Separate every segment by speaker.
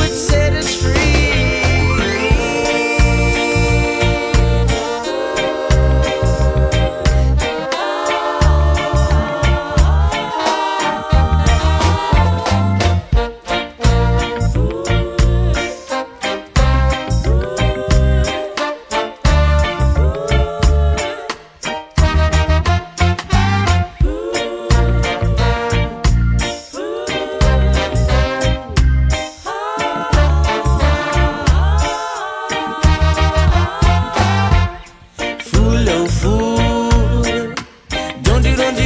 Speaker 1: would set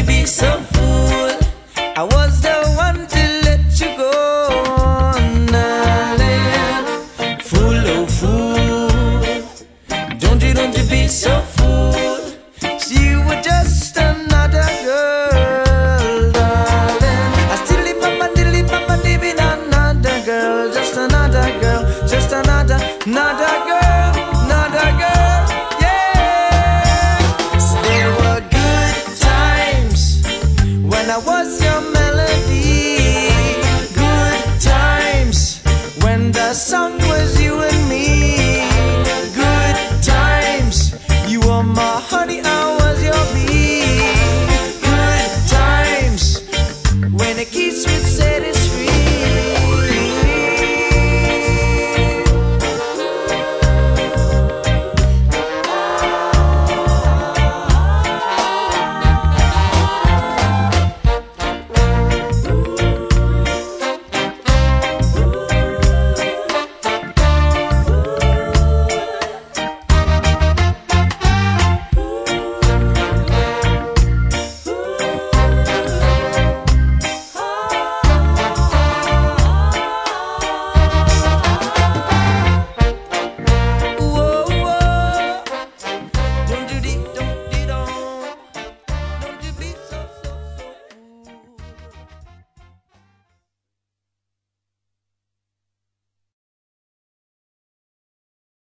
Speaker 1: be so fool. I was the one to let you go, darling. Fool, oh fool, don't you, don't you be so fool. You were just another girl, darling. I still live another girl, just another girl, just another, another girl, I was